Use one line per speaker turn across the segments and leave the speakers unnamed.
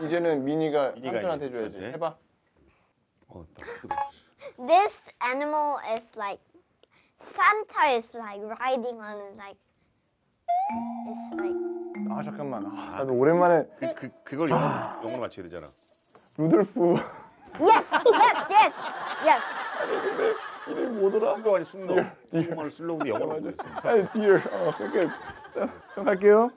이제는 미니가
미니가
삼촌한테
이제
줘야지.
저한테.
해봐.
어, 나.
This animal is like Santa is like riding on like it's like
아 잠깐만. 아, 나도 오랜만에
그, 그 그걸 영어 영어로 맞춰야 되잖아.
루돌프
yes, yes, yes, yes.
이름이 뭐더라?
순록 아니 순록. 한국말로 순록인데 영어로
맞아.
모르겠어.
아니 deer. 어 그렇게. 자, 좀 갈게요.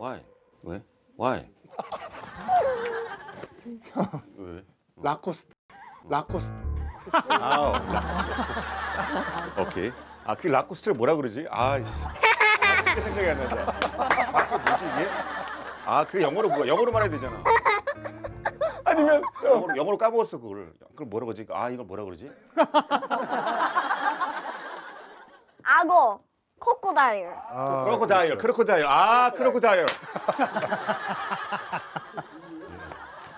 왜? Why? 왜? Why? 왜?
Lacoste. Lacoste.
아, 라... 오케이. 아, 그 Lacoste를 뭐라 그러지? 아이씨. 아, 그게 생각이 안 난다. 아, 그게 뭐지 이게? 아, 그 영어로 뭐 영어로 말해야 되잖아.
아니면 어,
영어로, 영어로 까먹었어 그걸. 그걸 뭐라 그러지? 아, 이걸 뭐라 그러지?
악어, crocodile.
아,
크로코다일,
그렇죠.
크로코다일. 아, 크로코다일.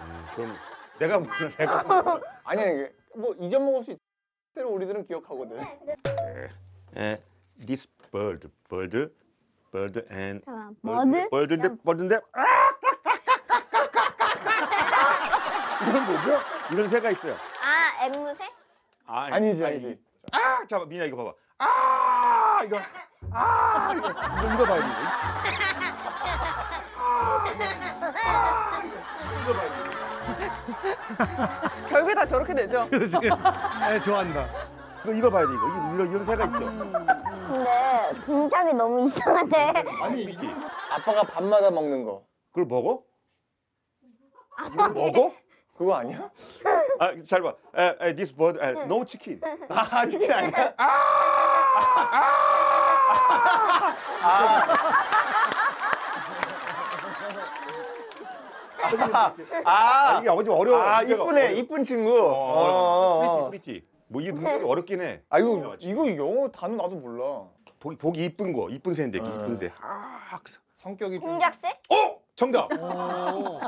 음, 그럼 내가 뭐 내가 뭐
아니야 이게 뭐 잊어먹을 수 있. 대로 우리들은 기억하거든.
에, this bird, bird, bird and
bird?
bird인데 bird인데 이건 뭐죠? 이런 새가 있어요.
아, 앵무새?
아,
아니지 아니지.
아, 잠깐 민아 이거 봐봐. 아, 이거 아, 이거 이거, 봐야 돼. 이거 봐야 돼.
결국에 다 저렇게 되죠.
네, 좋아한다.
이거 이거 봐야 돼. 이거 이거 이런, 이런 새가 있죠.
근데 동작이 너무 이상한데.
아니 미키,
아빠가 밤마다 먹는 거.
그걸 먹어? 이걸 먹어?
그거 아니야?
아, 잘 봐. 에, 에, this bird, 에, no chicken.
아 치킨 아니야?
아,
아,
이게 좀 어려워.
아 이쁘네
어려워.
이쁜 친구.
어,
어,
어,
어.
Pretty, pretty. 뭐 이게 문제가 어렵긴 해.
아 이거 이거 영어 단어 나도 몰라.
보기, 보기 이쁜 거, 이쁜 새인데,
어.
이쁜 새. 아,
성격이 좀.
공작새?
어, 정답.
오.